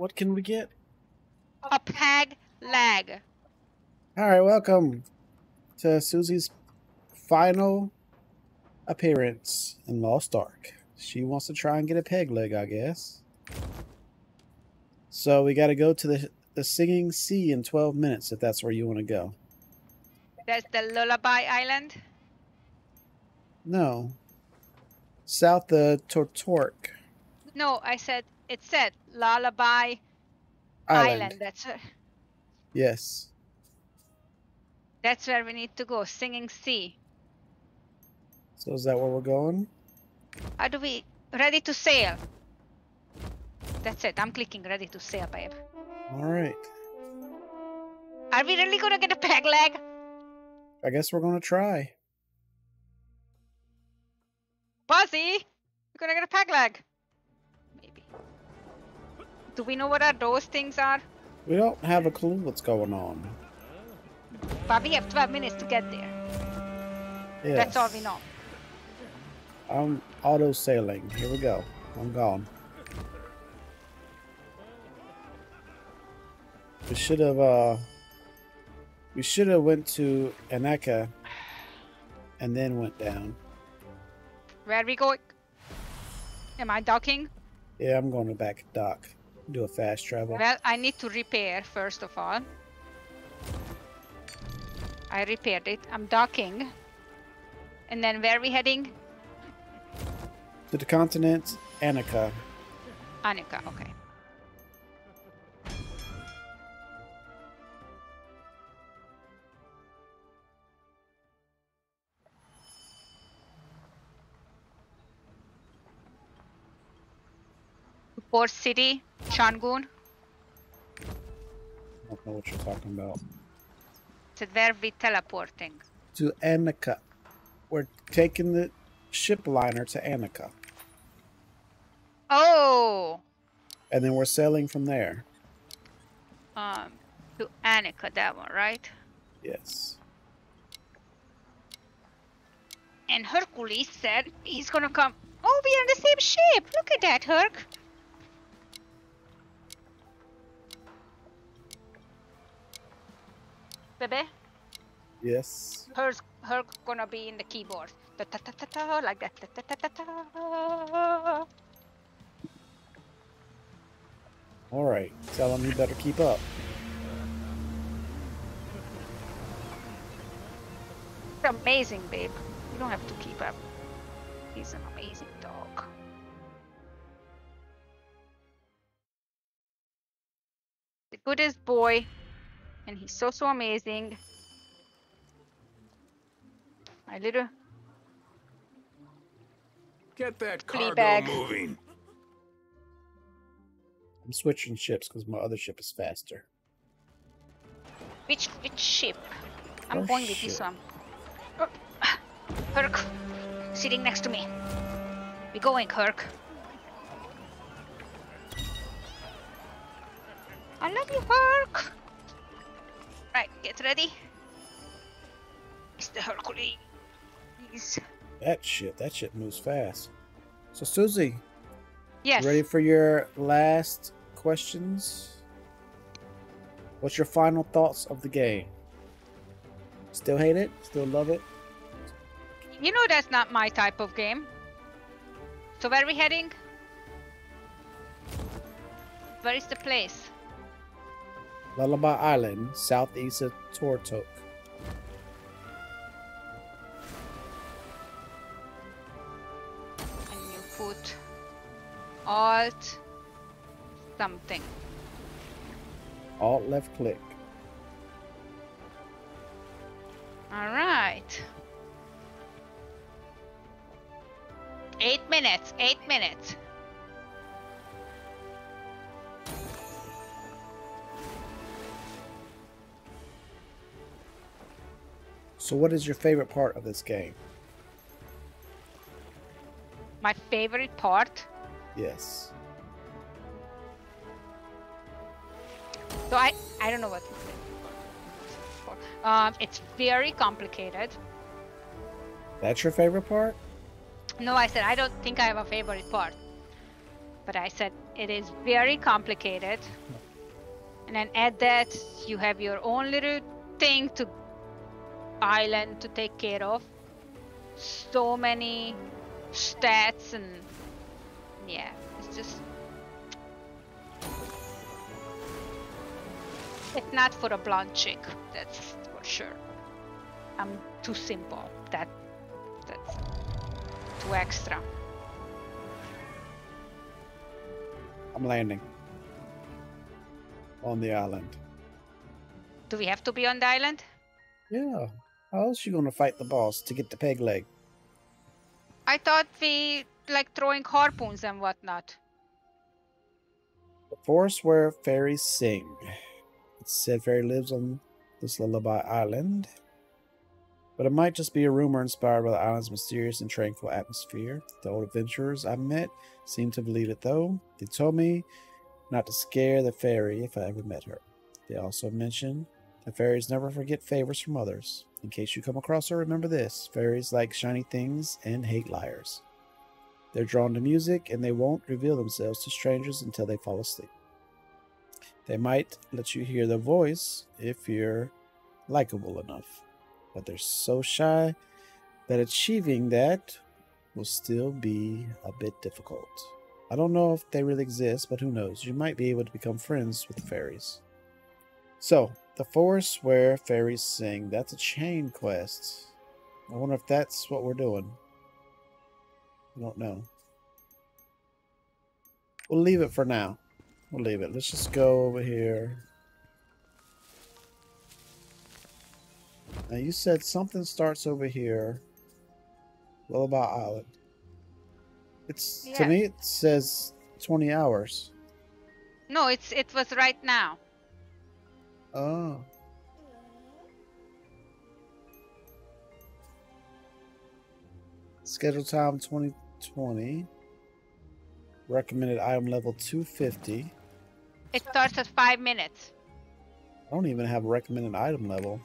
What can we get? A peg leg. All right, welcome to Susie's final appearance in Lost Ark. She wants to try and get a peg leg, I guess. So we got to go to the the Singing Sea in 12 minutes if that's where you want to go. That's the Lullaby Island. No. South of Tortoyk No, I said it said Lullaby Island. Island. That's where, Yes. that's where we need to go. Singing Sea. So is that where we're going? How do we ready to sail? That's it. I'm clicking ready to sail, babe. All right. Are we really gonna get a peg leg? I guess we're going to try. Buzzy, you're gonna get a peg leg. Do we know what are those things are? We don't have a clue what's going on. But we have 12 minutes to get there. Yes. That's all we know. I'm auto sailing. Here we go. I'm gone. We should have uh we should have went to Anikka and then went down. Where are we going? Am I docking? Yeah, I'm going to back dock. Do a fast travel. Well, I need to repair first of all. I repaired it. I'm docking. And then where are we heading? To the continent, Anikka. Anikka, okay. Port City, Changhun. I don't know what you're talking about. So where we teleporting. To Anikka. We're taking the ship liner to Anikka. Oh, And then we're sailing from there. um, to Anikka, that one, right? Yes. And Hercules said he's gonna come. Oh, we're in the same ship. Look at that, Herc. Bebe, Yes. Her's Herc gonna be in the keyboard. Ta ta ta ta ta, like that. Ta ta ta ta ta. All right. Tell him you better keep up. It's amazing, babe. You don't have to keep up. He's an amazing dog. The goodest boy, and he's so so amazing. My little Get that cargo bag. moving. I'm switching ships because my other ship is faster. which which ship? I'm Oh, going with this shit. one. Oh, Herc, sitting next to me. We going, Herc. I love you, Herc. Right, get ready. Mr. Hercules. That shit. That shit moves fast. So Susie, Yes. ready for your last questions? What's your final thoughts of the game? Still hate it? Still love it? You know that's not my type of game. So where are we heading? Where is the place? Lullaby Island, southeast of Tortoyk. And you put Alt something. Alt left click. All right. Eight minutes. Eight minutes. So what is your favorite part of this game? My favorite part. Yes. So I I don't know what. Um, it's very complicated. That's your favorite part? No, I said I don't think I have a favorite part. But I said it is very complicated. And then add that you have your own little thing to island to take care of. So many stats and yeah, it's just it's not for a blonde chick, that's for sure. I'm too simple. That that's too extra. I'm landing on the island. Do we have to be on the island? Yeah. How else you gonna fight the boss to get the peg leg? I thought we like throwing harpoons and whatnot. The forest where fairies sing. It's said fairy lives on this lullaby island. But it might just be a rumor inspired by the island's mysterious and tranquil atmosphere. The old adventurers I met seemed to believe it, though. They told me not to scare the fairy if I ever met her. They also mentioned that fairies never forget favors from others. In case you come across her, remember this fairies like shiny things and hate liars. They're drawn to music and they won't reveal themselves to strangers until they fall asleep. They might let you hear their voice if you're likable enough but they're so shy that achieving that will still be a bit difficult. I don't know if they really exist, but who knows? You might be able to become friends with the fairies. So, the forest where fairies sing, that's a chain quest. I wonder if that's what we're doing. I don't know. We'll leave it for now. We'll leave it. Let's just go over here. Now you said something starts over here. Lullaby Island. It's Yeah. to me it says twenty hours. No, it's it was right now. Oh. Schedule time 2020. Recommended item level 250. It starts at five minutes. I don't even have a recommended item level.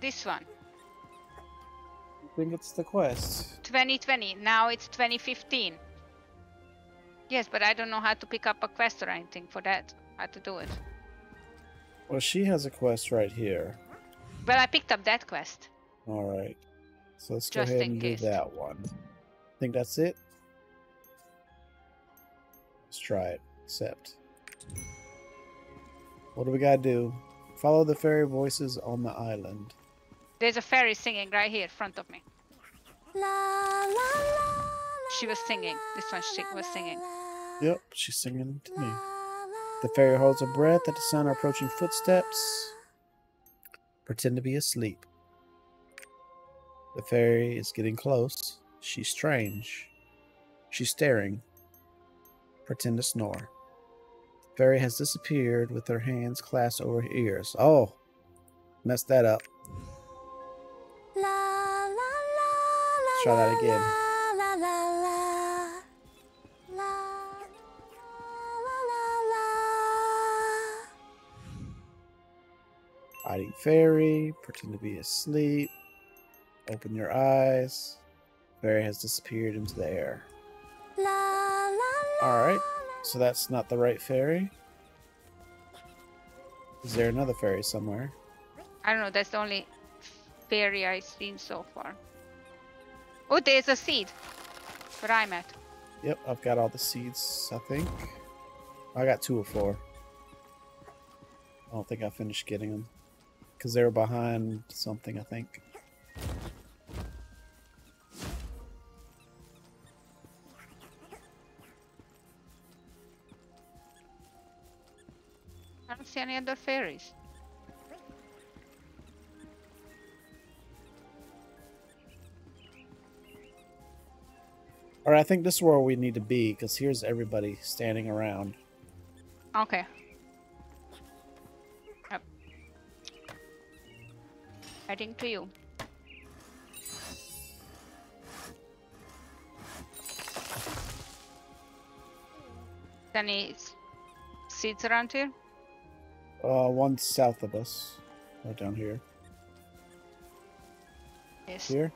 This one. I think it's the quest. 2020. Now it's 2015. Yes, but I don't know how to pick up a quest or anything for that. How to do it. Well, she has a quest right here. Well, I picked up that quest. All right. So let's Just go ahead and case. do that one. I think that's it? Let's try it. Accept. What do we gotta do? Follow the fairy voices on the island. There's a fairy singing right here in front of me. La, la, la, She was singing. This one she was singing. Yep, she's singing to me. The fairy holds her breath at the sound of approaching footsteps. Pretend to be asleep. The fairy is getting close. She's strange. She's staring. Pretend to snore. The fairy has disappeared with her hands clasped over her ears. Oh, messed that up. Let's try that again. Fairy. Pretend to be asleep. Open your eyes. Fairy has disappeared into the air. Alright, so that's not the right fairy. Is there another fairy somewhere? I don't know. That's the only fairy I've seen so far. Oh, there's a seed. Where I'm at. Yep, I've got all the seeds, I think. I got two or four. I don't think I finished getting them. Because they were behind something, I think. I don't see any other fairies. Alright, I think this is where we need to be, because here's everybody standing around. Okay. Heading to you. Any s- seeds around here? Uh, one south of us. Right down here. Yes. Here?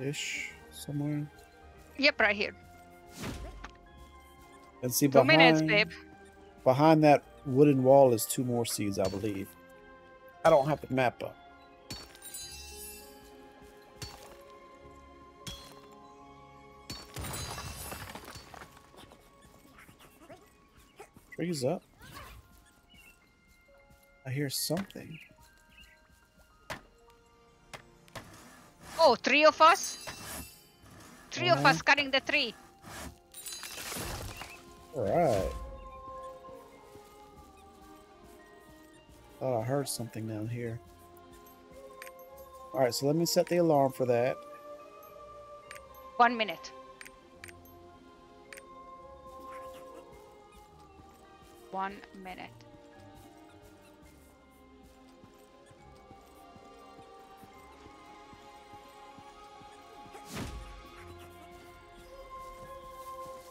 Ish. Somewhere. Yep, right here. And see Two minutes, behind babe. behind that wooden wall is two more seeds, I believe. I don't have the map up. Trees up. I hear something. Oh, three of us? Three of us cutting the tree. Alright. Thought I heard something down here. Alright, so let me set the alarm for that. One minute. One minute.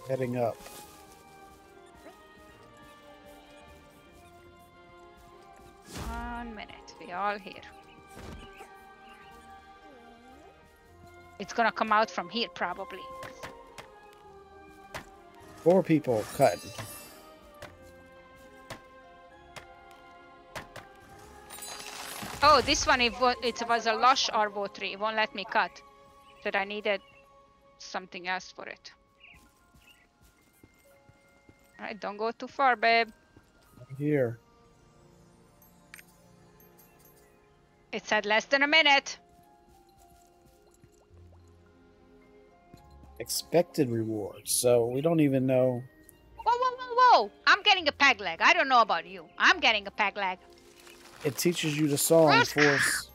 Heading up. All here. It's gonna come out from here probably. Four people cut. Oh, this one it, it was a lush arbo tree. It won't let me cut. That I needed something else for it. Alright, don't go too far, babe. Here. It said less than a minute. Expected reward. So we don't even know. Whoa, whoa, whoa, whoa! I'm getting a peg leg. I don't know about you. I'm getting a peg leg. It teaches you the song First- Force.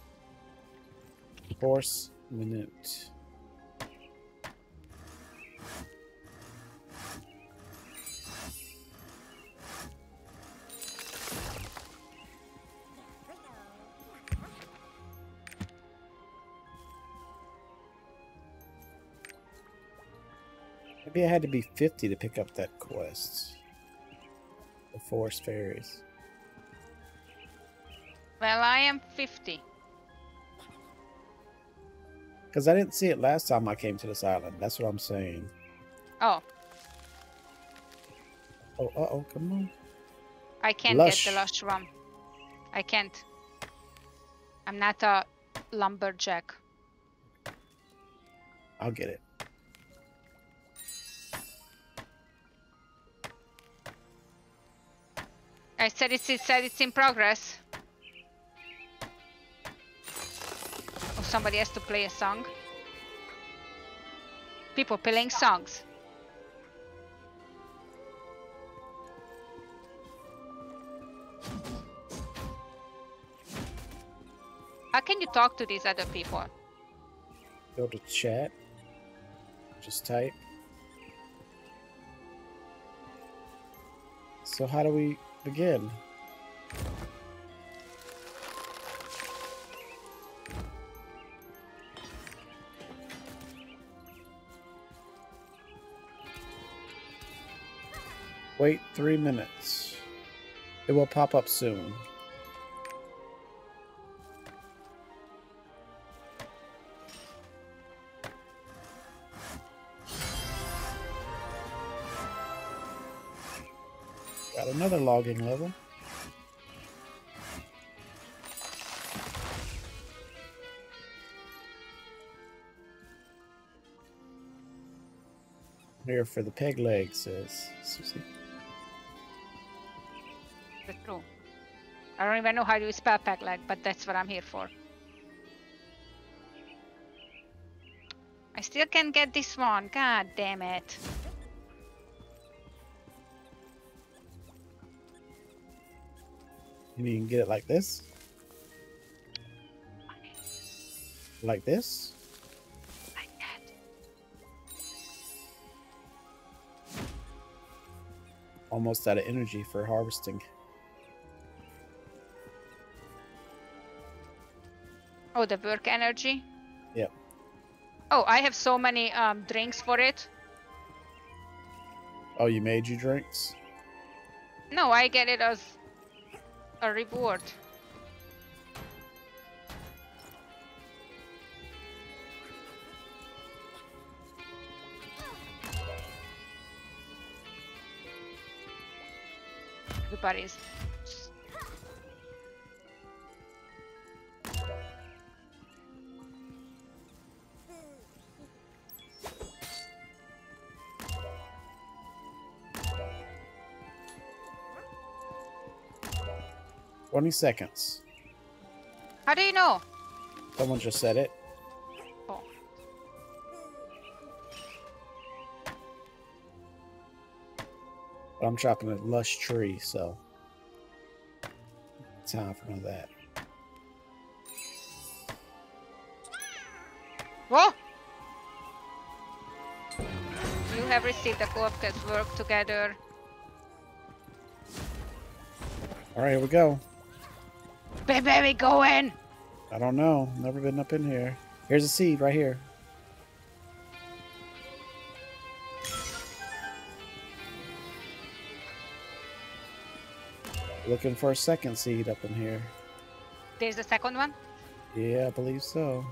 Force Minute. Maybe I had to be 50 to pick up that quest. The Forest Fairies. Well, I am 50. Because I didn't see it last time I came to this island. That's what I'm saying. Oh, Oh, uh oh, come on. I can't Lush. get the lush rum. I can't. I'm not a lumberjack. I'll get it. I said it's, it said it's in progress. Oh, somebody has to play a song. People playing songs. How can you talk to these other people? Go to chat. Just type. So how do we begin? Wait three minutes. It will pop up soon. Another logging level. Here for the peg leg, says Susie. That's true. I don't even know how to spell pack leg, but that's what I'm here for. I still can't get this one. God damn it. Maybe you can get it like this. Like this. Like that. Almost out of energy for harvesting. Oh, the work energy? Yep. Oh, I have so many um, drinks for it. Oh, you made you drinks? No, I get it as a reward. Everybody's Twenty seconds. How do you know? Someone just said it. Oh. But I'm chopping a lush tree, so time for none of that. Whoa! You have received the co-op's work together. All right, here we go. Baby, we going! I don't know. Never been up in here. Here's a seed right here. Looking for a second seed up in here. There's the second one. Yeah, I believe so.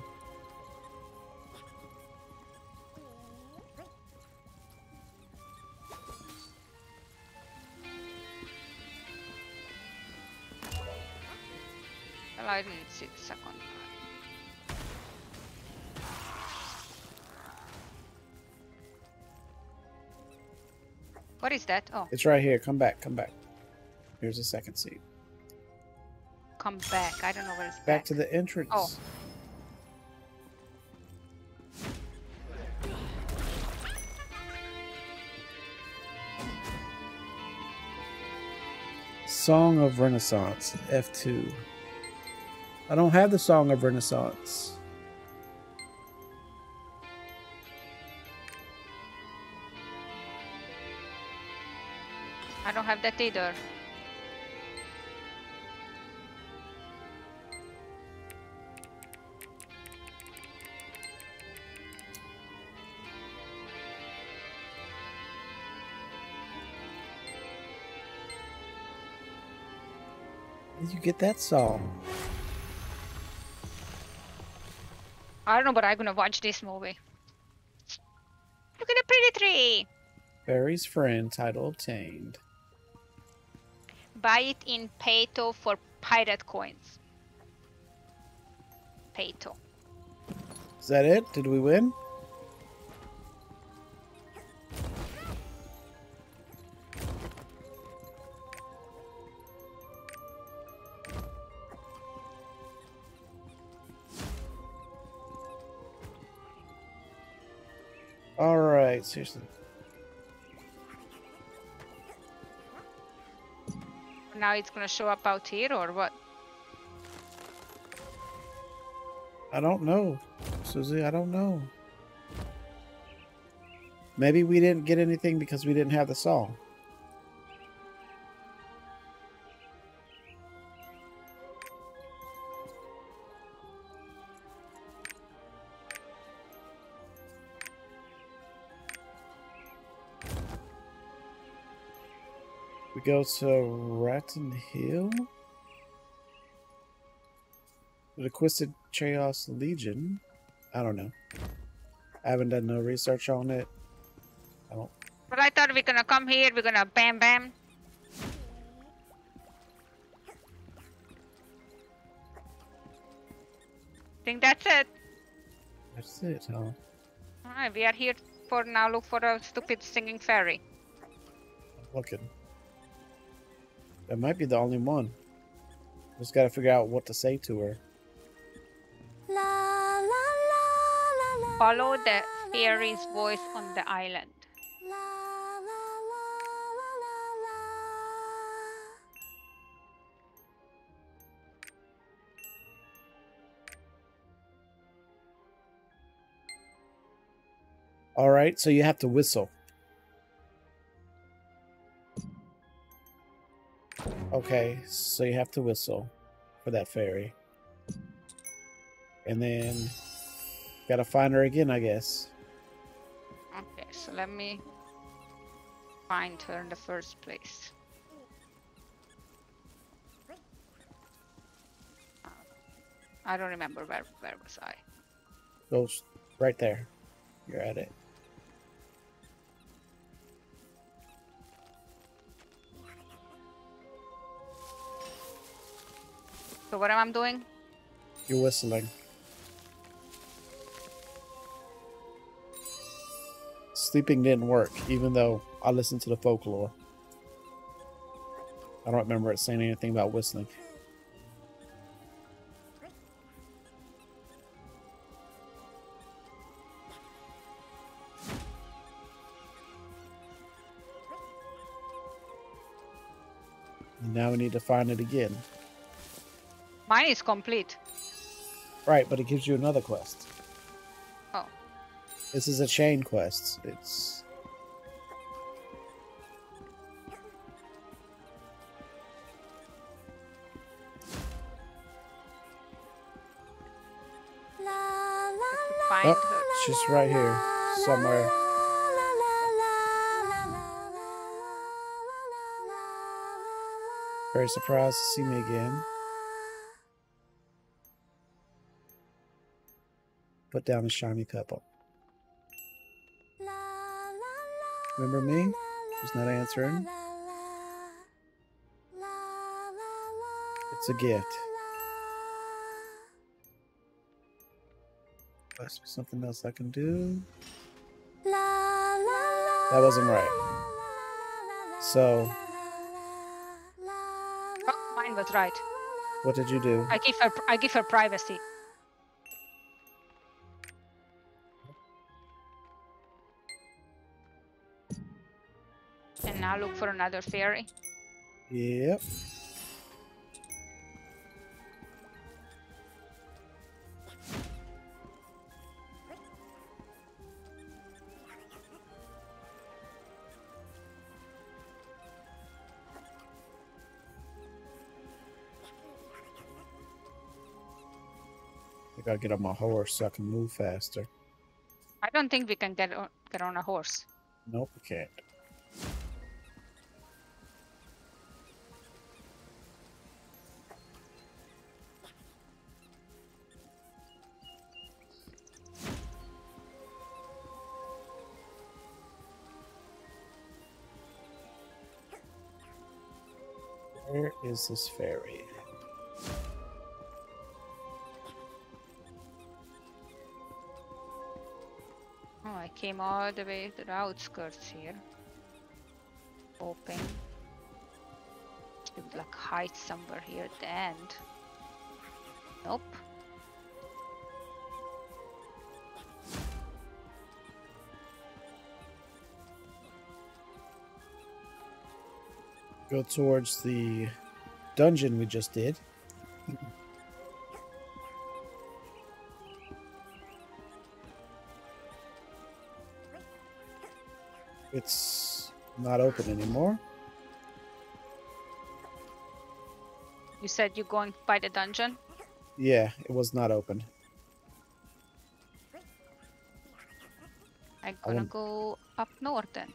Well, I didn't see the second one. What is that? Oh, It's right here. Come back. Come back. Here's a second seat. come back. I don't know where it's Back back. to the entrance. Oh. Song of Resonance, F2. I don't have the Song of Resonance. I don't have that either. Did you get that song? I don't know, but I'm gonna watch this movie. Look at the pretty tree! Barry's friend title obtained. Buy it in Peyto for pirate coins. Peyto. Is that it? Did we win? Right, seriously. Now it's gonna show up out here or what? I don't know, Susie. I don't know. Maybe we didn't get anything because we didn't have the song. Go to Ratton Hill. The Twisted Chaos Legion. I don't know. I haven't done no research on it. I don't. But I thought we're gonna come here, we're gonna bam bam. think that's it. That's it, huh? Alright, we are here for now. Look for a stupid singing fairy. Looking. That might be the only one. Just gotta figure out what to say to her. La la la la la. Follow the fairy's voice on the island. La la la la la la. All right, so you have to whistle. Okay, so you have to whistle for that fairy. And then gotta find her again, I guess. Okay, so let me find her in the first place. Uh, I don't remember where where was I. Goes right there. You're at it. So what am I doing? You're whistling. Sleeping didn't work, even though I listened to the folklore. I don't remember it saying anything about whistling. And now we need to find it again. Mine is complete. Right, but it gives you another quest. Oh. This is a chain quest. It's La la la. Find oh, it's just right here somewhere. Very surprised to see me again. Put down a shiny pebble. Remember me? She's not answering. It's a gift. Must be something else I can do. That wasn't right. So, Oh, mine was right. what did you do? I give her I give her privacy. And now look for another fairy. Yep. I gotta get on my horse so I can move faster. I don't think we can get on, get on a horse. Nope, we can't. Is this fairy? Oh, I came all the way to the outskirts here. Hoping it would like hide somewhere here at the end. Nope. Go towards the dungeon we just did. It's not open anymore. You said you're going by the dungeon? Yeah, it was not open. I'm gonna um, go up north then.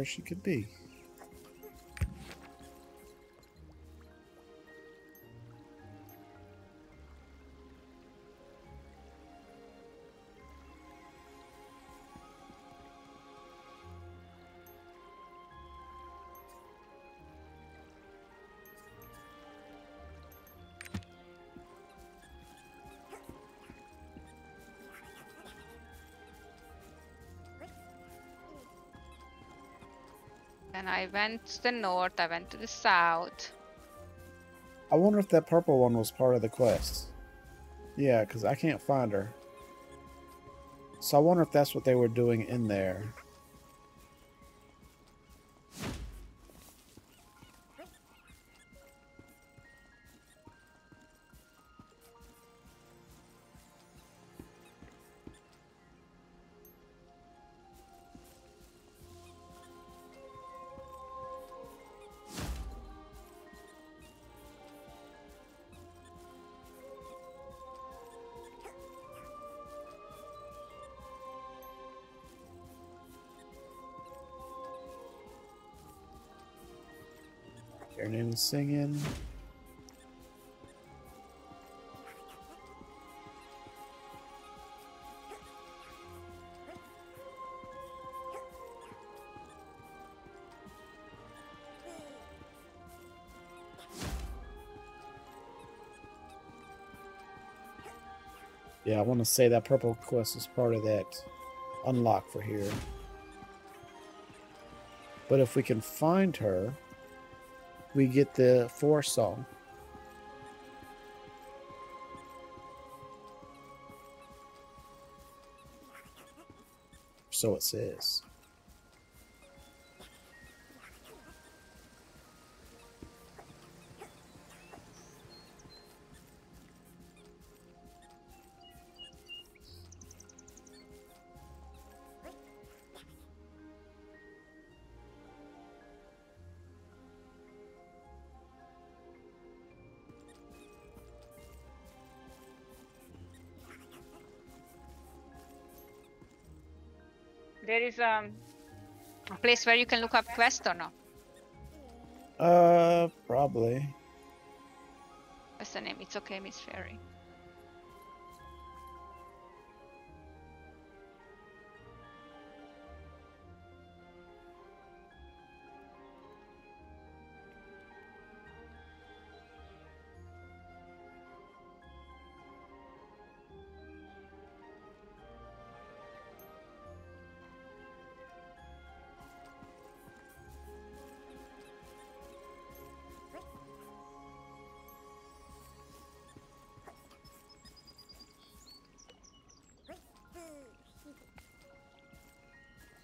Where she could be. Then I went to the north, I went to the south. I wonder if that purple one was part of the quest. Yeah, because I can't find her. So I wonder if that's what they were doing in there. Singing. Yeah, I want to say that purple quest is part of that unlock for here. But if we can find her, we get the four song. So it says. Is um, a place where you can look up quest or no? Uh, probably. What's the name? It's okay, Miss Fairy.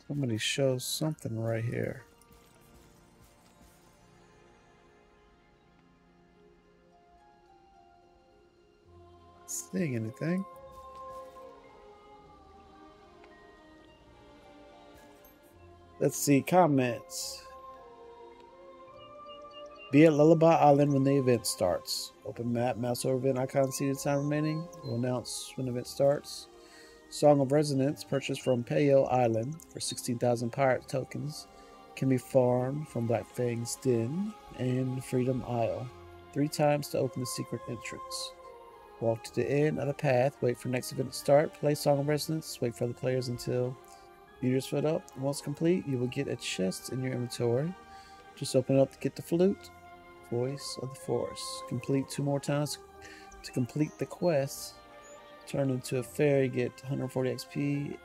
Somebody shows something right here. Seeing anything? Let's see comments. Be at Lullaby Island when the event starts. Open map, mouse over event icon, see the time remaining. We'll announce when the event starts. Song of Resonance, purchased from Peyto Island for 16,000 pirate tokens, can be farmed from Black Fang's Den and Freedom Isle. Three times to open the secret entrance. Walk to the end of the path, wait for next event to start, play Song of Resonance, wait for the players until meters fill up. Once complete, you will get a chest in your inventory. Just open it up to get the flute. Voice of the Forest. Complete two more times to complete the quest. Turn into a fairy, get 140 XP.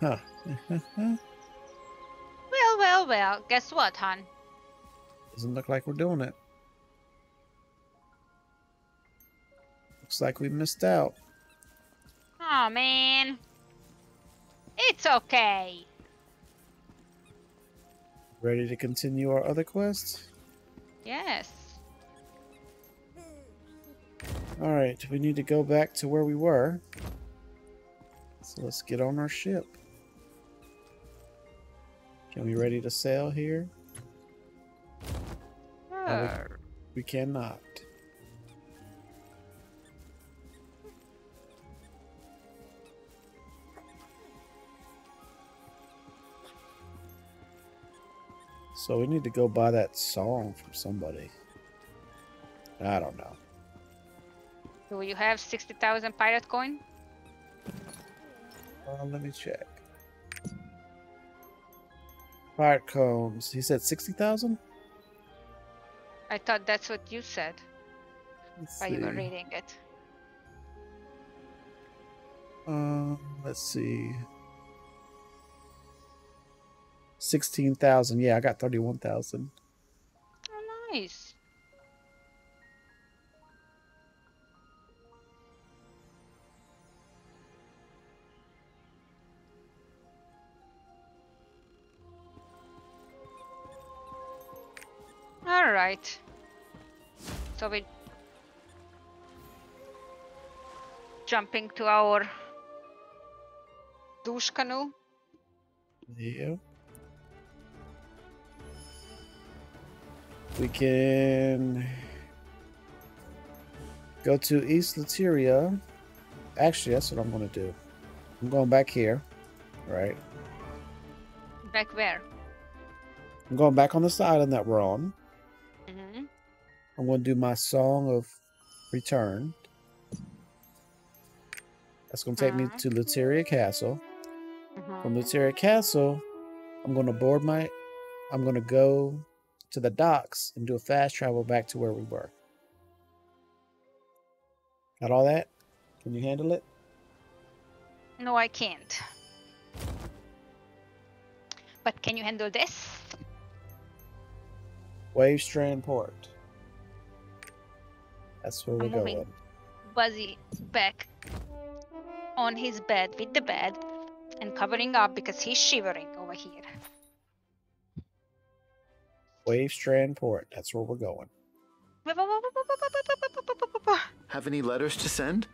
Huh. Well, well, well. Guess what, hon? Doesn't look like we're doing it. Looks like we missed out. Oh man. It's okay. Ready to continue our other quests? Yes. Alright, we need to go back to where we were. So let's get on our ship. Can we ready to sail here? Sure. We cannot. So we need to go buy that song from somebody. I don't know. Do you have 60,000 pirate coin? Uh, let me check. Pirate combs. He said 60,000? I thought that's what you said Let's while you were reading it. Um, let's see. 16,000. Yeah, I got 31,000. Oh, nice. All right. So we jumping to our douche canoe. Yeah. We can go to East Luterra. Actually, that's what I'm going to do. I'm going back here, right? Back where? I'm going back on this island that we're on. Hmm I'm going to do my song of return. That's going to take me Mhm. to Luterra Castle. hmm From Luterra Castle, I'm going to board my. I'm going to go to the docks and do a fast travel back to where we were. Got all that? Can you handle it? No, I can't. But can you handle this? Wave Strand Port. That's where we're I'm moving. going. Buzzy back on his bed with the bed and covering up because he's shivering over here. Wave Strand Port. That's where we're going. Have any letters to send?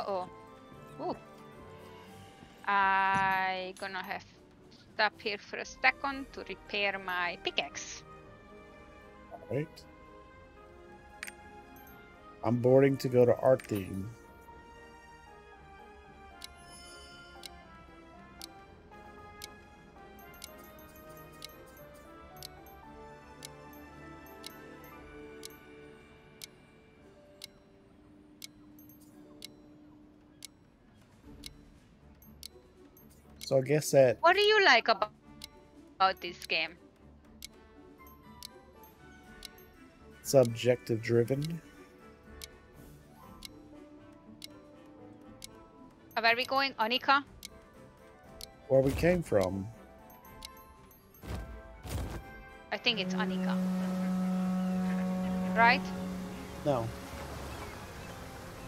Uh oh. Ooh. I gonna have stop here for a second to repair my pickaxe. All right. I'm boarding to go to Arthetine. So I guess that What do you like about, about this game? it's objective driven. Where are we going, Anikka? Where we came from. I think it's Anikka. Right? No.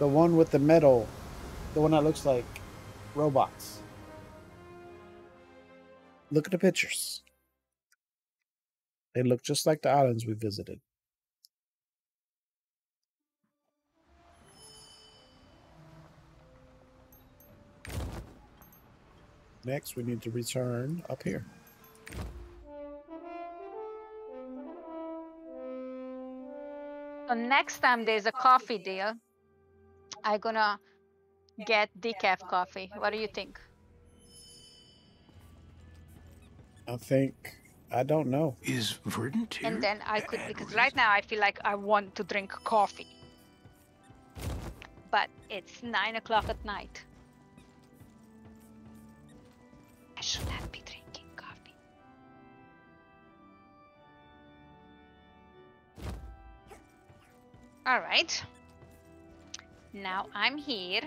The one with the metal. The one that looks like robots. Look at the pictures. They look just like the islands we visited. Next, we need to return up here. So next time there's a coffee deal, I'm gonna get decaf coffee. What do you think? I think I don't know. Is Verdant here? And then I could because right now I feel like I want to drink coffee. But it's nine o'clock at night. I should not be drinking coffee. Alright. Now I'm here.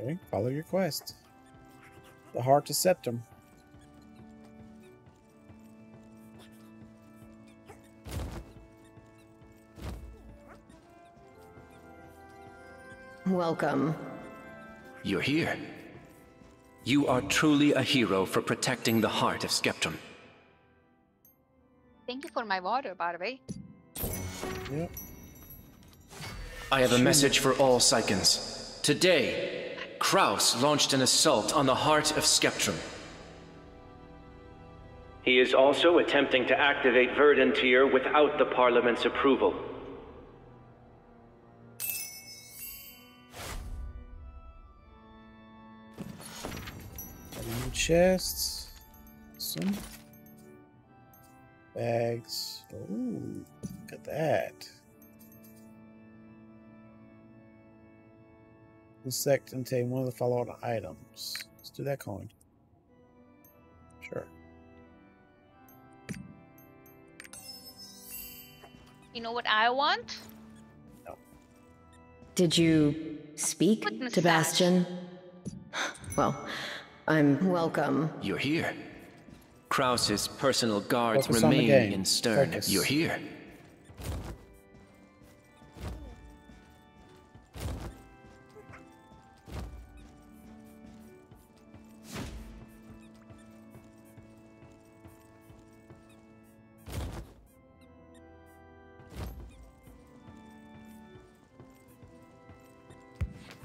Okay, follow your quest. The Heart of Skeptrum. Welcome. You're here. You are truly a hero for protecting the heart of Skeptrum. Thank you for my water, by the way. Yep. I have a message for all Psychons. Today, Kraus launched an assault on the heart of Skeptrum. He is also attempting to activate Verduntier without the Parliament's approval. New chests. Some bags. Ooh, look at that. The sect contain one of the following items. Let's do that coin. Sure. You know what I want? No. Did you speak Foot to. Bastion? Well, I'm welcome. You're here. Kraus's personal guards Focus remain in Stern. Focus. You're here.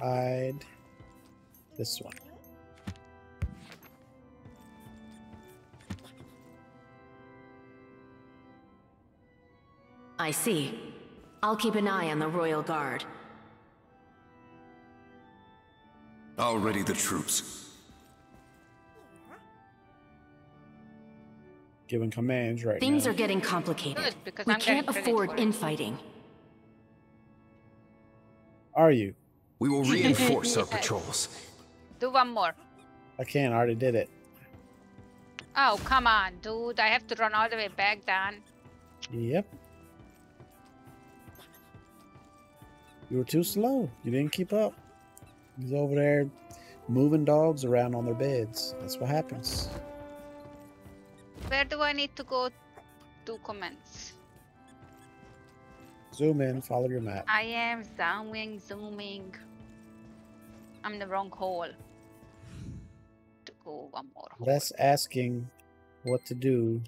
Hide this one. I see. I'll keep an eye on the Royal Guard. I'll ready the troops. Giving commands right Things now. are getting complicated. Good, we I'm can't afford infighting. Are you? We will reinforce our patrols. Do one more. I can't. I already did it. Oh, come on, dude. I have to run all the way back down. Yep. You were too slow. You didn't keep up. He's over there moving dogs around on their beds. That's what happens. Where do I need to go to comments? Zoom in, follow your map. I am zooming, zooming. I'm in the wrong hole. To go one more hole. Less asking what to do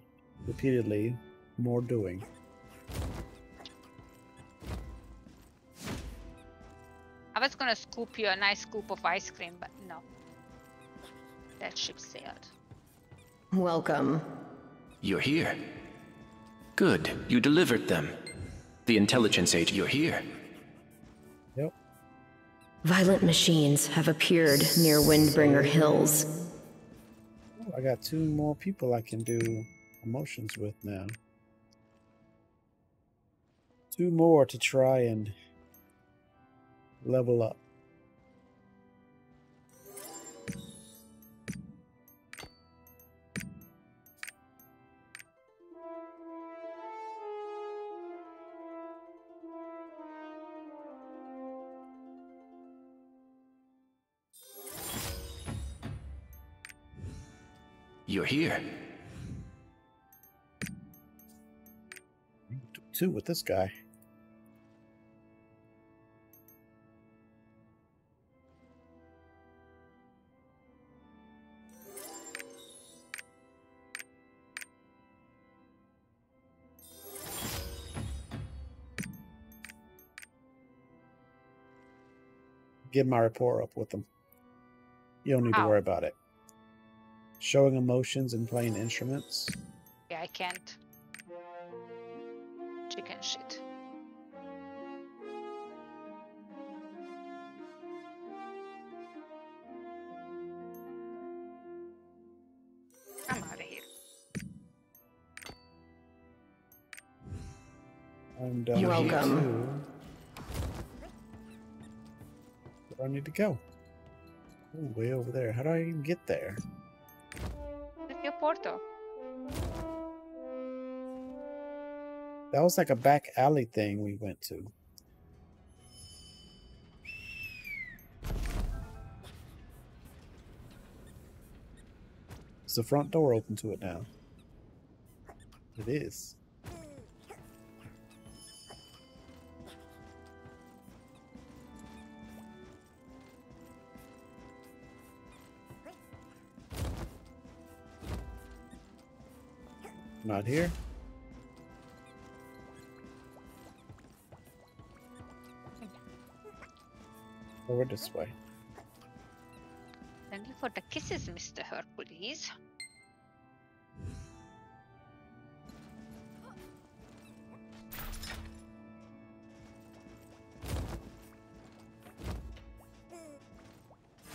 repeatedly, more doing. I was gonna scoop you a nice scoop of ice cream, but no. That ship sailed. Welcome. You're here. Good, you delivered them. The intelligence age, you're here. Yep. Violent machines have appeared near Windbringer Hills. Ooh, I got two more people I can do emotions with now. Two more to try and level up. You're here. Two with this guy. Get my rapport up with them. You don't need to worry about it. Showing emotions and playing instruments. Yeah, I can't. Chicken shit. I'm out of here. I'm done uh, You're welcome. too. Where do I need to go? Ooh, way over there. How do I even get there? Portal. That was like a back alley thing we went to. Is the front door open to it now? It is. Not here. Over this way. Thank you for the kisses, Mr. Hercules.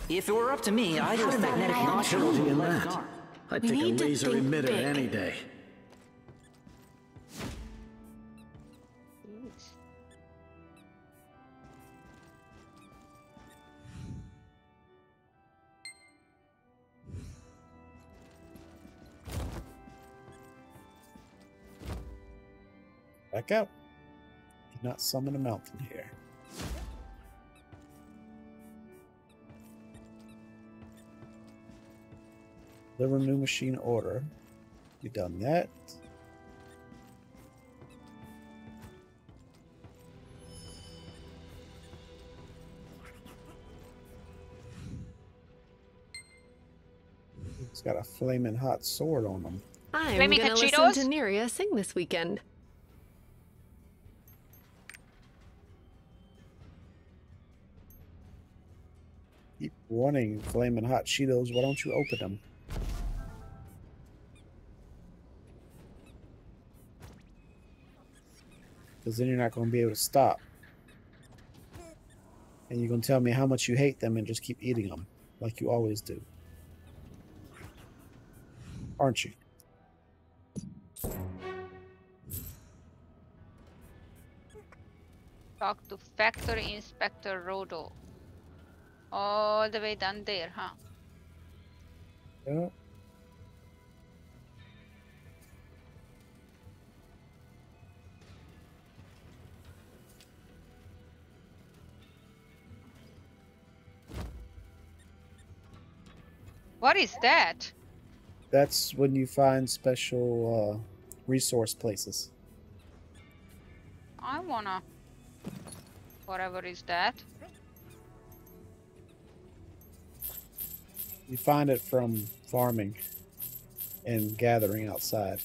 If it were up to me, I'd have magnetic launcher Utility in let I'd We take a need to laser think emitter big. any day. Back out. Did not summon a mountain here. Deliver new machine order. You done that? It's got a flaming hot sword on him. I'm Flaming gonna listen Cheetos? to Neria sing this weekend. Flaming hot Cheetos. Why don't you open them? Because then you're not going to be able to stop. And you're going to tell me how much you hate them and just keep eating them, like you always do. Aren't you? Talk to Factory Inspector Rodo. All the way down there, huh? Yeah. What is that? That's when you find special uh, resource places. I wanna. Whatever is that? You find it from farming and gathering outside.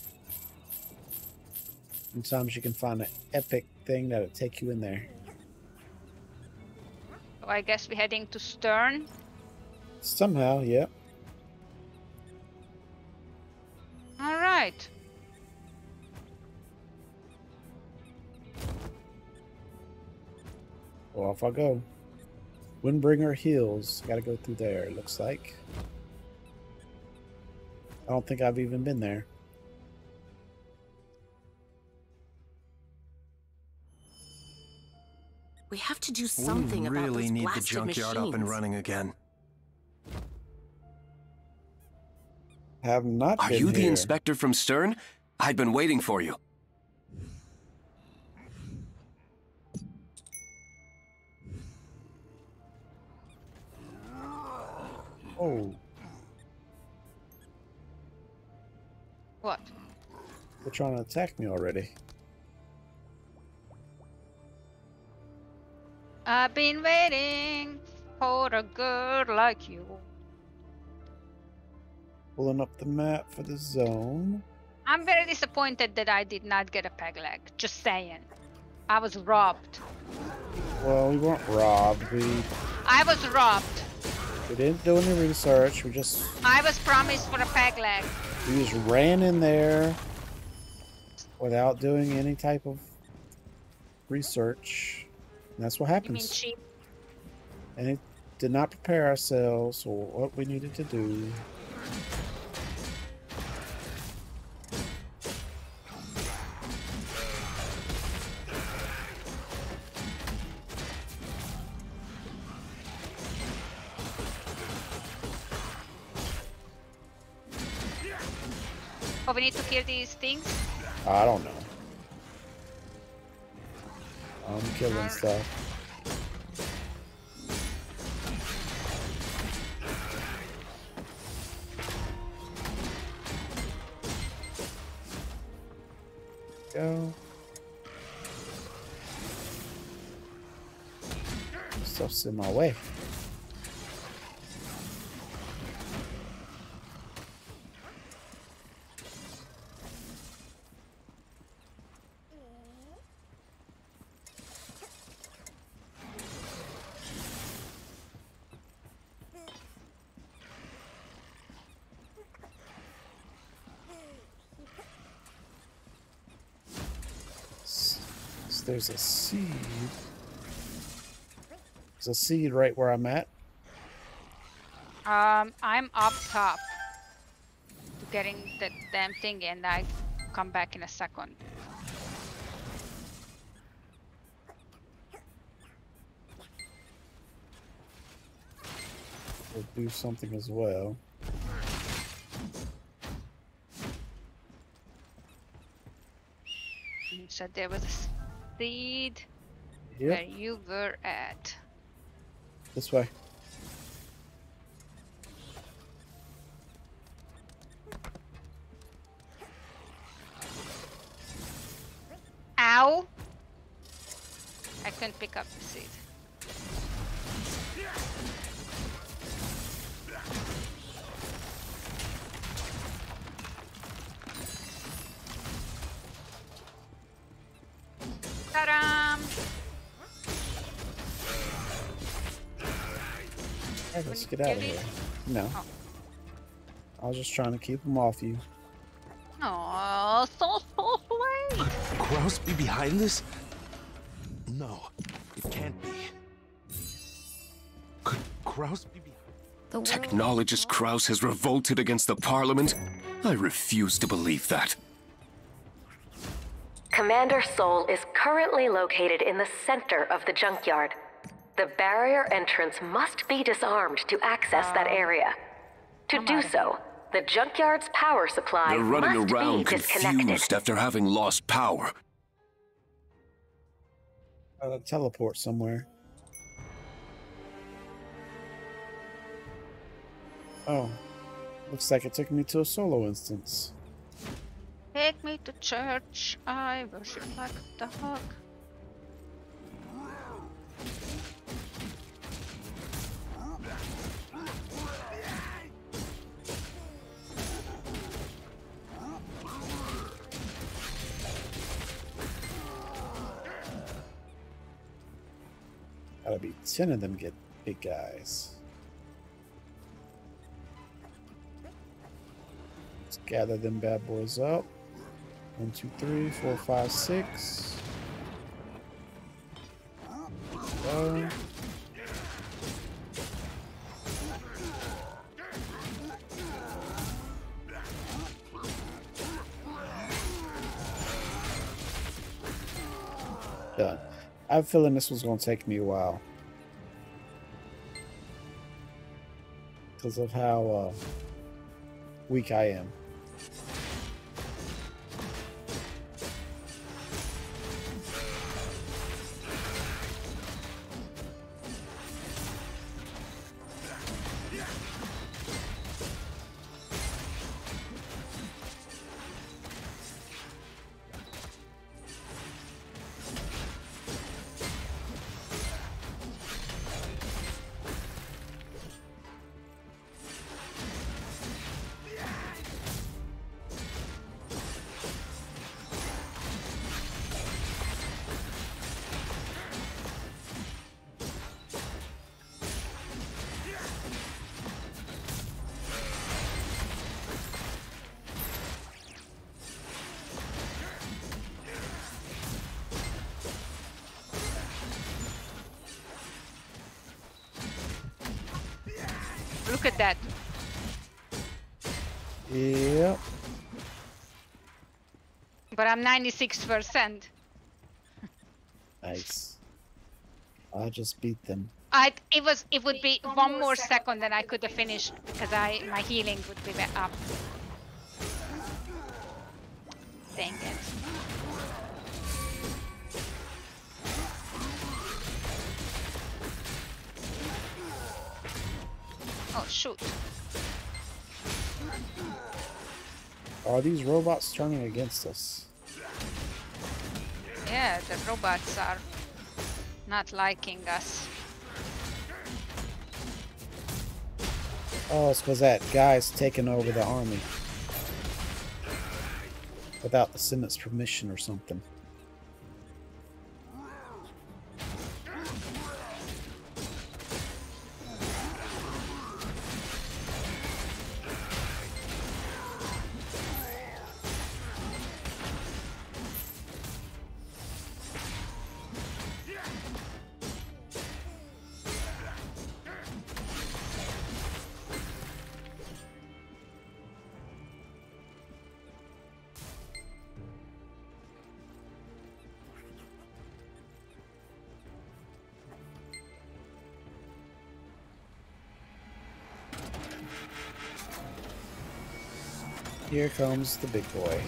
Sometimes you can find an epic thing that'll take you in there. So I guess we're heading to Stern. Somehow, yeah. All right. Off I go. Windbringer Hills. Gotta go through there, it looks like. I don't think I've even been there. We have to do something we about really those need the blasted junkyard up and running again. Have not Are been you the inspector from Stern? I've been waiting for you. Oh, What? they're trying to attack me already. I've been waiting for a girl like you. Pulling up the map for the zone. I'm very disappointed that I did not get a peg leg. Just saying. I was robbed. Well, we weren't robbed. We I was robbed. We didn't do any research. We just I was promised for a peg leg. we just ran in there without doing any type of research. And that's what You mean happens. cheap? And it did not prepare ourselves for what we needed to do. Oh, we need to kill these things? Ah, I don't know. Um, I'm killing stuff. Go. Stuff's in my way. There's a seed. There's a seed right where I'm at. Um, I'm up top. Getting the damn thing and I come back in a second. We'll do something as well. You said there was Yep, where you were at. this way. Ta-dam! Alright, Will let's you get out of here. No. Oh. I was just trying to keep them off you. Oh, so so sweet. Kraus be behind this? No, it can't be. Could Kraus be behind? The Technologist Kraus has revolted against the Parliament? I refuse to believe that. Commander Soul is currently located in the center of the junkyard. The barrier entrance must be disarmed to access that area. To do so, the junkyard's power supply They're running must around be confused after having lost power. Uh, teleport somewhere. Oh. Looks like it took me to a solo instance. Take me to church. I worship like a dog. Gotta be ten of them get big guys. Let's gather them bad boys up. One, two, three, four, five, six. Done. I have a feeling this was going to take me a while. Because of how uh, weak I am. Look at that. Yeah. But I'm 96%. Nice. I just beat them. I it was it would be one more second and I could have finished because I my healing would be up. Dang it. Oh shoot. Are these robots turning against us? Yeah, the robots are not liking us. Oh, it's because that guy's taking over the army. Without the Senate's permission or something. Here comes the big boy.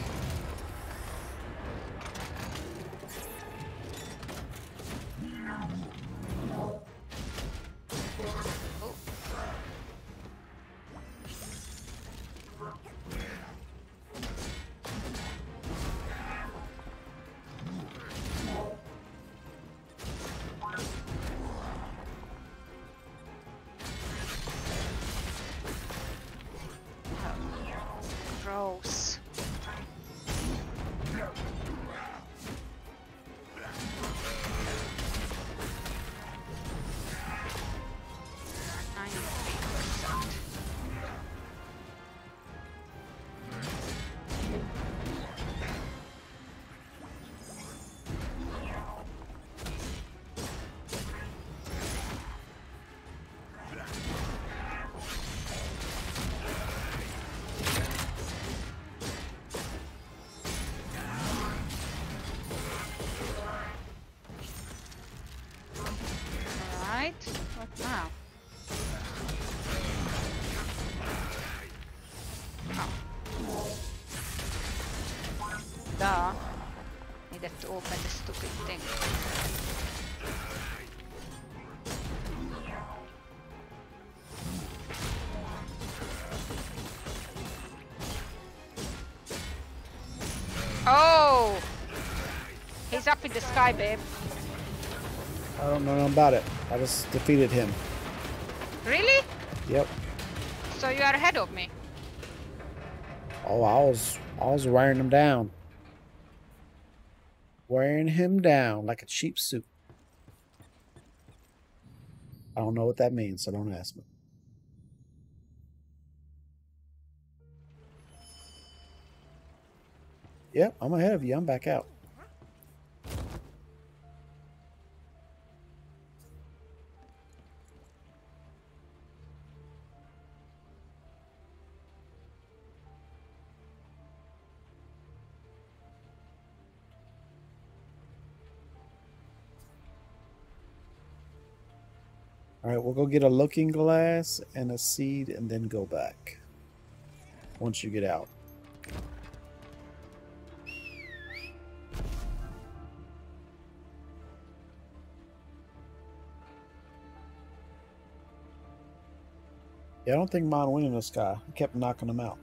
Up in the sky, babe. I don't know nothing about it. I just defeated him. Really? Yep. So you are ahead of me. Oh, I was I was wearing him down. Wearing him down like a cheap suit. I don't know what that means, so don't ask me. Yep, I'm ahead of you. I'm back out. All right, we'll go get a looking glass and a seed and then go back. Once you get out. Yeah, I don't think mine went in the sky. I kept knocking them out.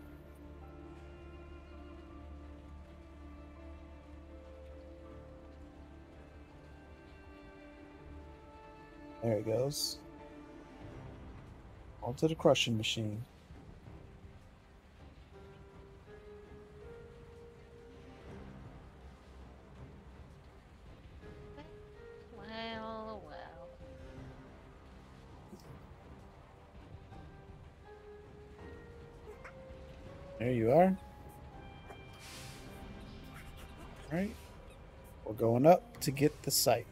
There it goes. Onto the crushing machine. Well, well. There you are. Alright. We're going up to get the site.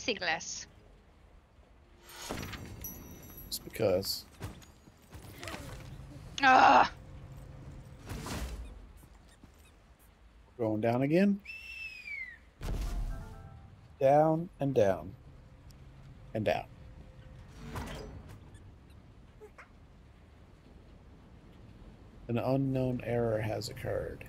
Fancy glass? Just because. Ah! Going down again. Down and down. And down. An unknown error has occurred.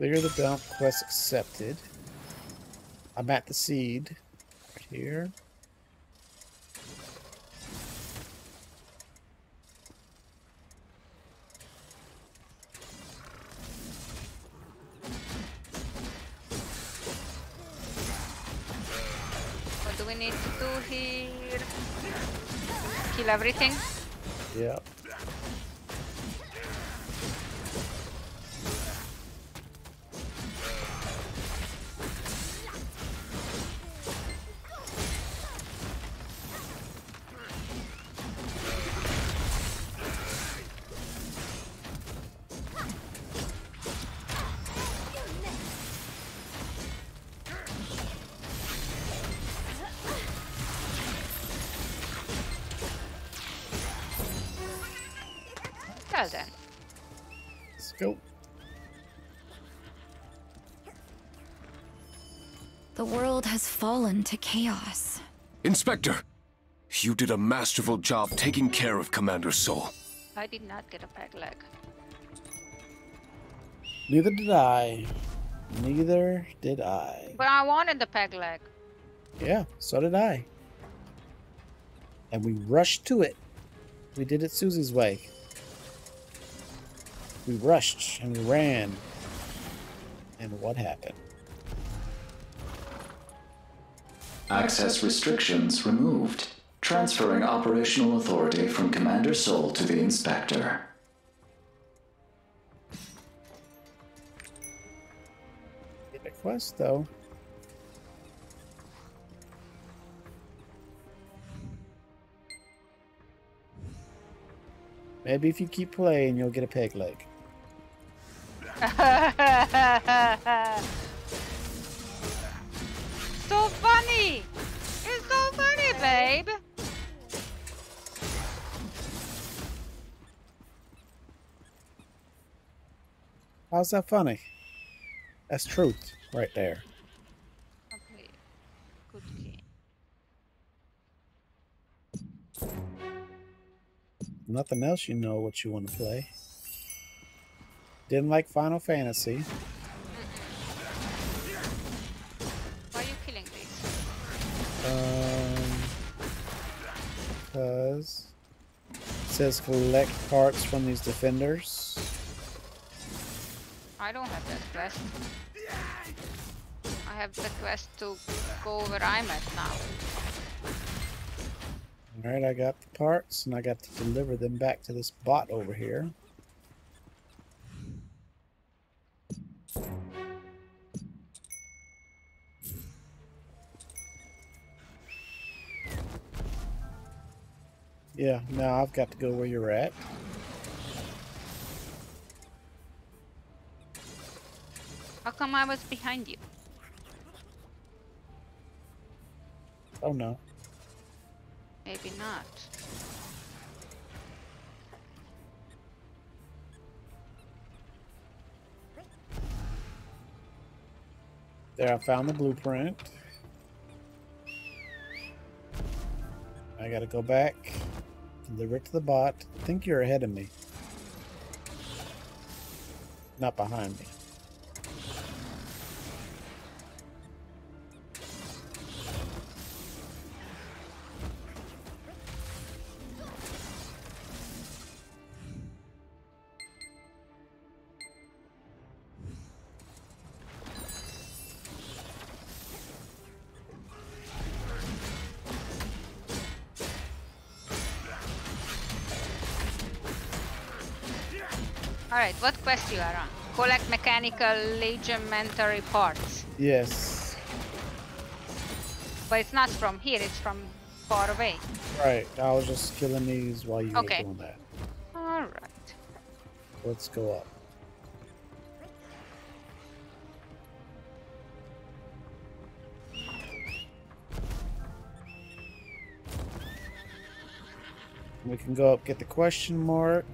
Clear the dump. Quest accepted. I'm at the seed. Right here. What do we need to do here? Kill everything? Fallen to chaos. Inspector, you did a masterful job taking care of Commander Soul. I did not get a peg leg. Neither did I. Neither did I. But I wanted the peg leg. Yeah, so did I. And we rushed to it. We did it Susie's way. We rushed and we ran. And what happened? Access restrictions removed. Transferring operational authority from Commander Soul to the Inspector. Did a quest, though. Maybe if you keep playing, you'll get a peg leg. so funny! It's so funny, babe! How's that funny? That's truth right there. Okay. Good game. Nothing else you know what you want to play. Didn't like Final Fantasy. Because it says collect parts from these defenders. I don't have that quest. I have the quest to go where I'm at now. Alright, I got the parts and I got to deliver them back to this bot over here. Yeah, now I've got to go where you're at. How come I was behind you? Oh no. Maybe not. There, I found the blueprint. I gotta go back, deliver it to the bot. I think you're ahead of me. Not behind me. You are on? Collect mechanical legimentary parts. Yes. But it's not from here, it's from far away. Right. I was just killing these while you Okay. were doing that. Alright. Let's go up. We can go up, get the question mark.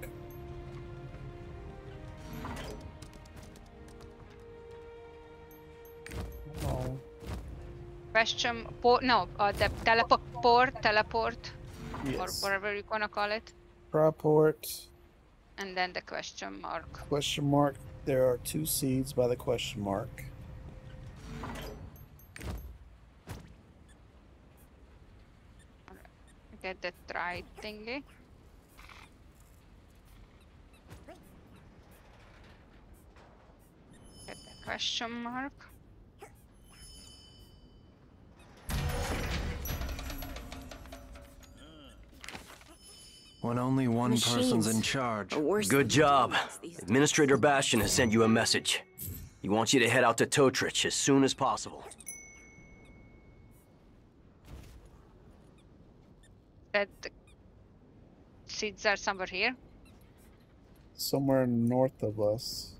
Question port no, uh, the teleport port, teleport yes. or whatever you wanna call it. Proport, And then the question mark. question mark. There are two seeds by the question mark. Get the try thingy. Get the question mark. When only one person's in charge. Good job. humans these days. Administrator Bastion has sent you a message. He wants you to head out to Totrich as soon as possible. That the seeds are somewhere here. Somewhere north of us.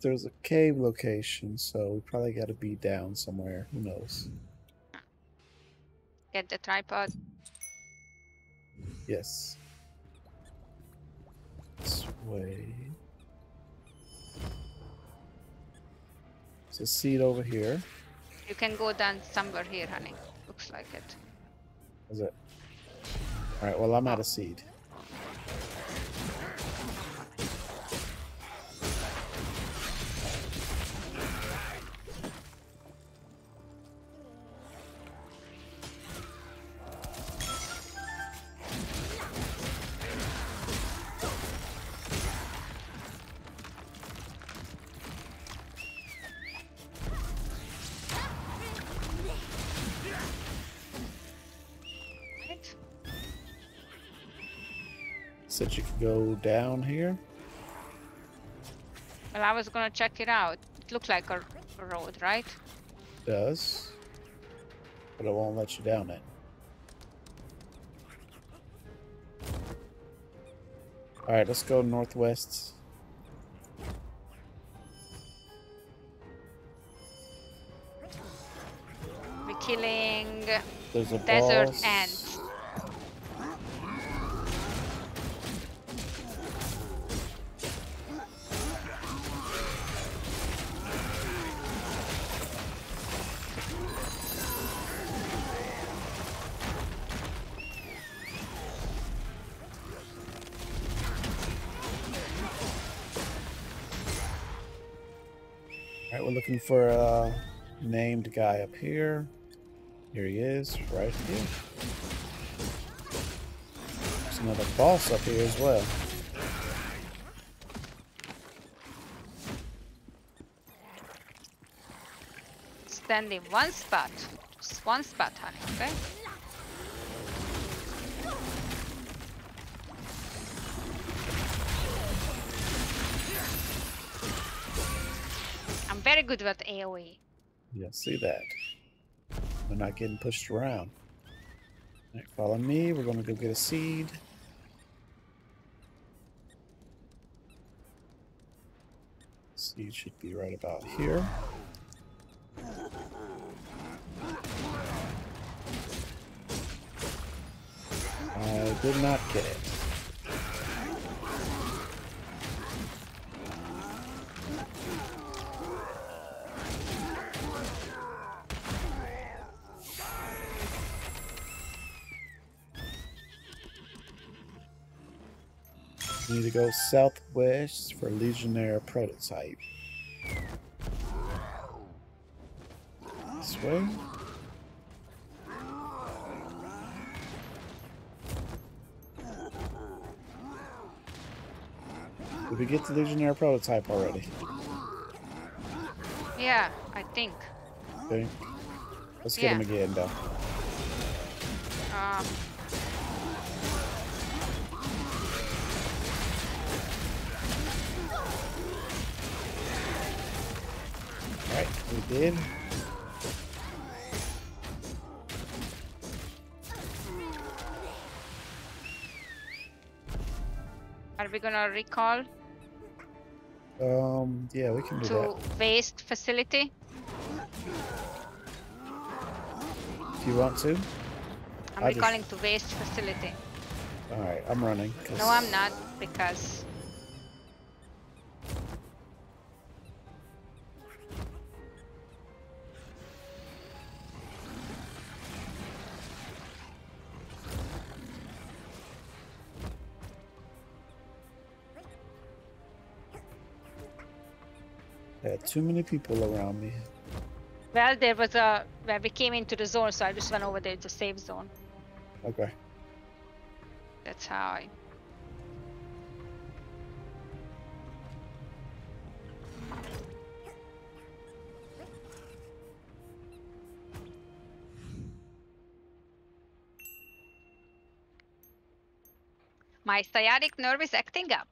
There's a cave location, so we probably got to be down somewhere. Who knows? Get the tripod. Yes. This way. There's a seed over here. You can go down somewhere here, honey. Looks like it. Is it? Alright, well, I'm out of seed. Down here. Well, I was gonna check it out. It looked like a road, right? Does. But it won't let you down it. Alright, let's go northwest. We're killing There's a desert boss. ants. For a named guy up here. Here he is, right here. There's another boss up here as well. Stand in one spot. Just one spot, honey, okay? Good with. AoE. Yeah, see that. We're not getting pushed around. Alright, follow me. We're gonna go get a seed. Seed should be right about here. I did not get it. Go southwest for Legionnaire prototype. This way. Did we get the Legionnaire prototype already? Yeah, I think. Okay. Let's get him again, though. Um, did. are we gonna recall Um, yeah, we can do to that. waste facility? If you want to. I'm I just- recalling to waste facility. Alright, I'm running. 'cause- No, I'm not because too many people around me. well, there was a where we came into the zone, so I just went over there to save zone. Okay. That's how I. My sciatic nerve is acting up.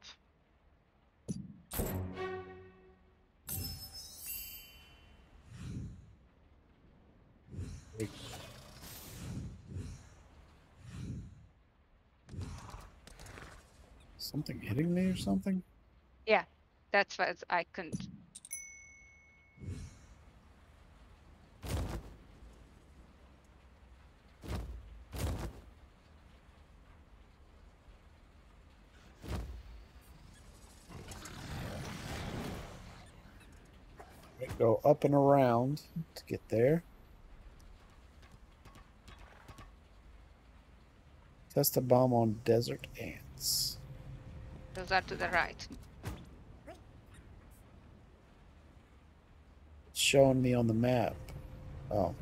Something hitting me or something? Yeah, that's what I couldn't. Go up and around to get there. Test a bomb on desert ants. Those are to the right. It's showing me on the map. Oh.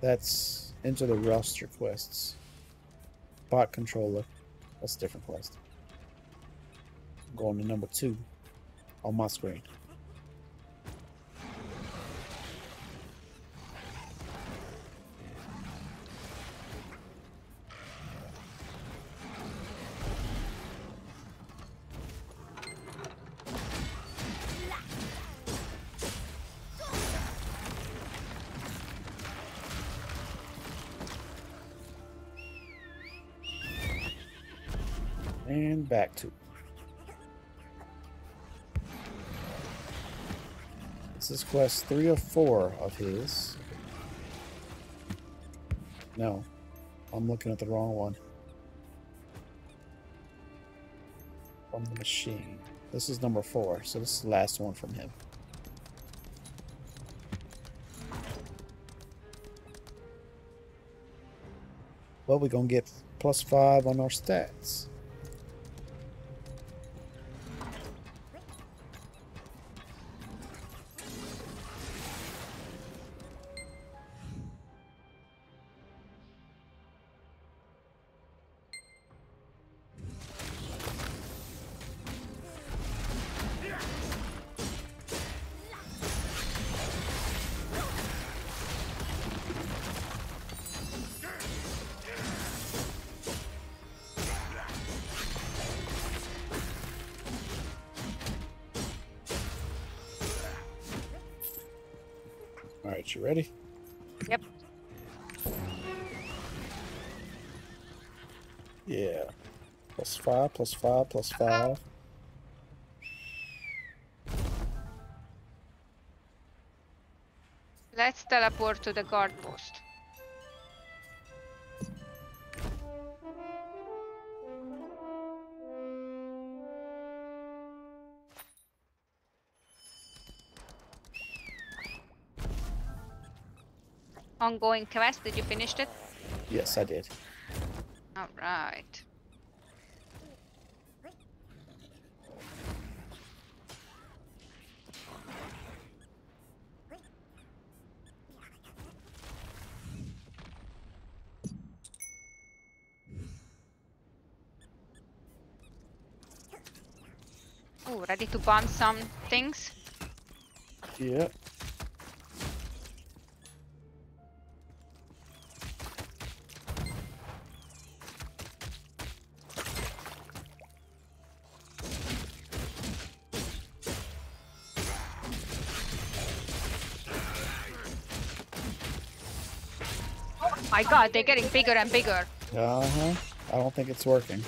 That's into the roster quests. Bot controller. That's a different quest. I'm going to number two on my screen. Quest three or four of his. No, I'm looking at the wrong one. From the machine. This is number four, so this is the last one from him. Well, we're gonna get plus five on our stats. Plus five, plus five. Let's teleport to the guard post. Ongoing quest, did you finish it? Yes, I did. Alright. Ready to bomb some things? Yep. My god, they're getting bigger and bigger. Uh huh. I don't think it's working.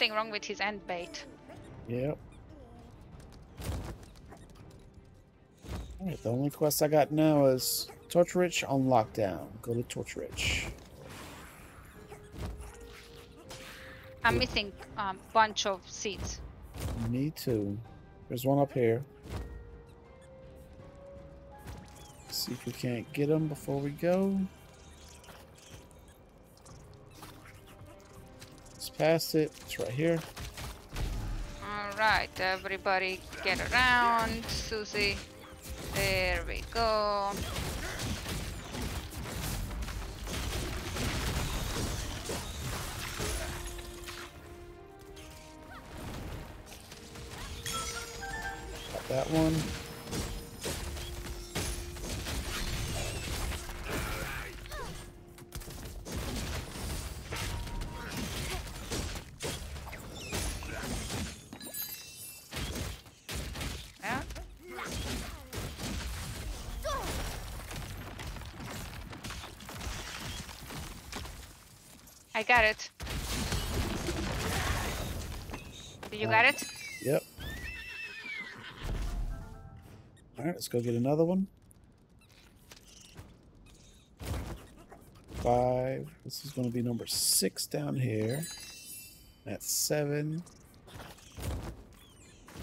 Something wrong with his end bait. Yep. Alright, the only quest I got now is Torturich on lockdown. Go to Torturich. I'm missing a um, bunch of seeds. Me too. There's one up here. See if we can't get them before we go. Past it. It's right here. Alright, everybody get around. Suzy. There we go. Got that one. Got it. You got it? Yep. Alright, let's go get another one. Five. This is going to be number six down here. That's seven.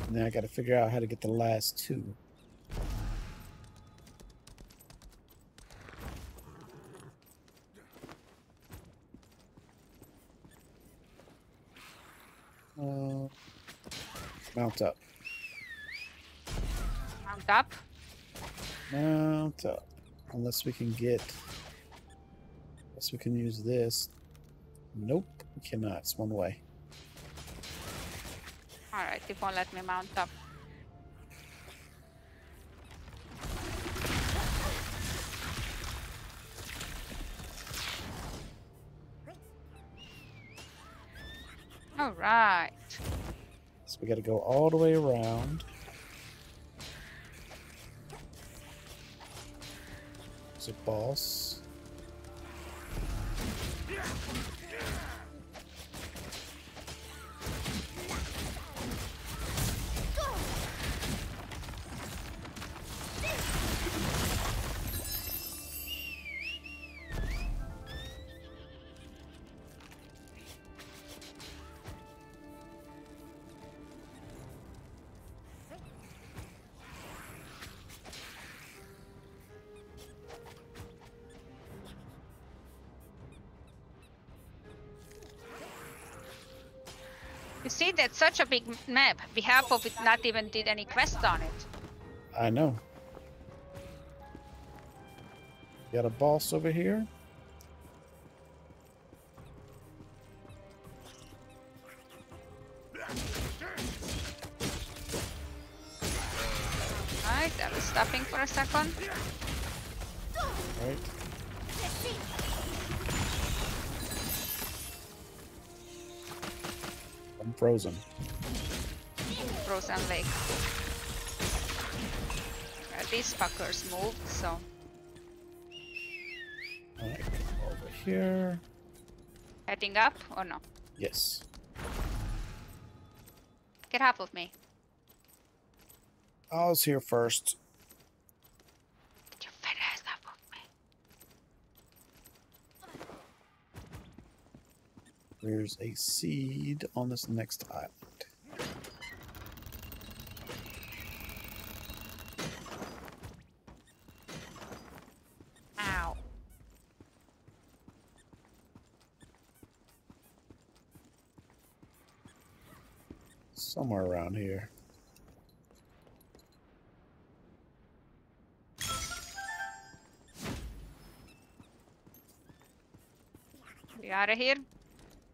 Now I got to figure out how to get the last two. Uh, mount up. Mount up. Mount up. Unless we can get... Unless we can use this. Nope, we cannot. It's one way. Alright, it won't let me mount up. Alright. We gotta go all the way around. There's a boss. Such a big map. We half of it not even did any quest on it. I know. Got a boss over here. Alright, I was stopping for a second. Right. I'm frozen. Frozen Lake. Uh, these fuckers moved, so. Alright, over here. Heading up or no? Yes. Get half of me. I was here first. Get your fat ass off of me. There's a seed on this next island. Ow. Somewhere around here. We out of here?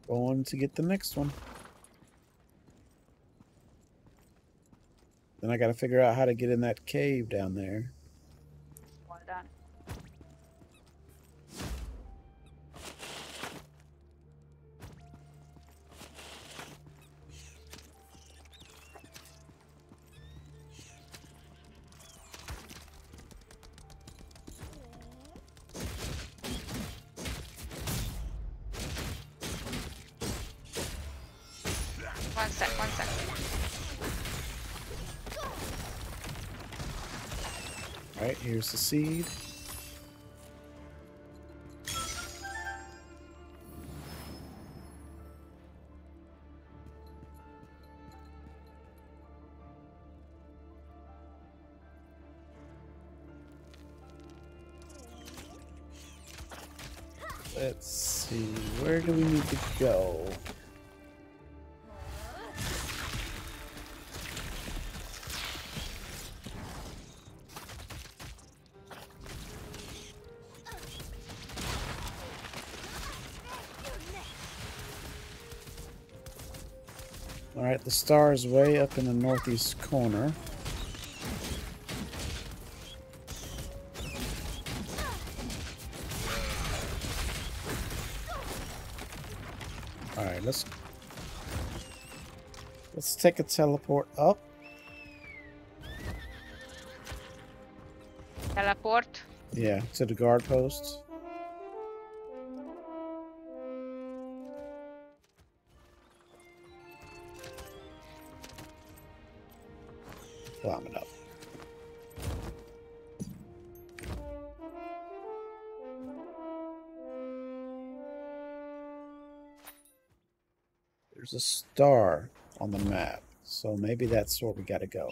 Going to get the next one. Then I gotta figure out how to get in that cave down there. Here's seed. Let's see, where do we need to go? The star is way up in the northeast corner. Alright, let's let's take a teleport up. Teleport. Yeah, to the guard post. Star on the map, so maybe that's where we gotta go.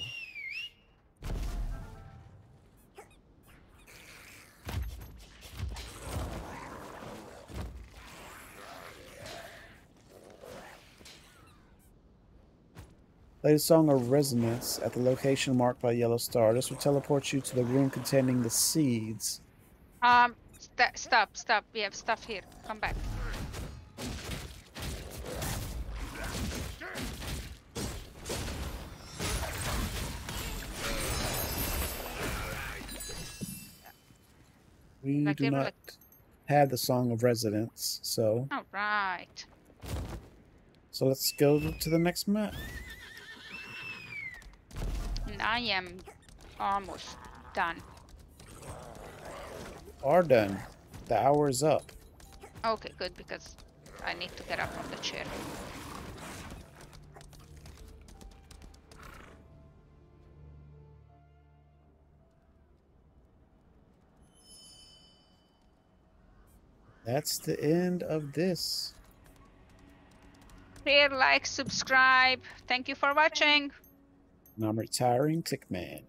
Play the song of resonance at the location marked by yellow star. This will teleport you to the room containing the seeds. Um, st stop, stop. We have stuff here. Come back. We Like do not like- have the Song of Resonance, so All right. so let's go to the next map. And I am almost done. Are done. The hour is up. Okay, good, because I need to get up from the chair. That's the end of this. Share, like, subscribe. Thank you for watching. And I'm retiring Tickman.